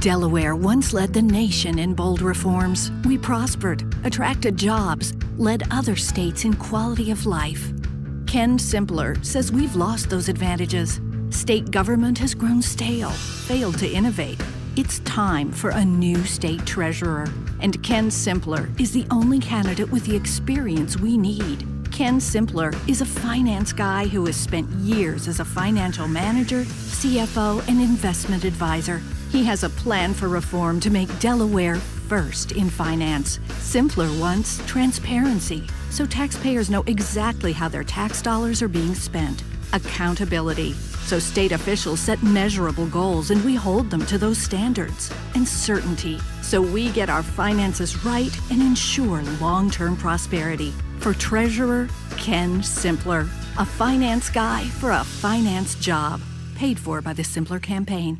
Delaware once led the nation in bold reforms. We prospered, attracted jobs, led other states in quality of life. Ken Simpler says we've lost those advantages. State government has grown stale, failed to innovate. It's time for a new state treasurer. And Ken Simpler is the only candidate with the experience we need. Ken Simpler is a finance guy who has spent years as a financial manager, CFO, and investment advisor. He has a plan for reform to make Delaware first in finance. Simpler wants transparency, so taxpayers know exactly how their tax dollars are being spent. Accountability, so state officials set measurable goals and we hold them to those standards. And certainty, so we get our finances right and ensure long term prosperity. For Treasurer Ken Simpler, a finance guy for a finance job. Paid for by the Simpler campaign.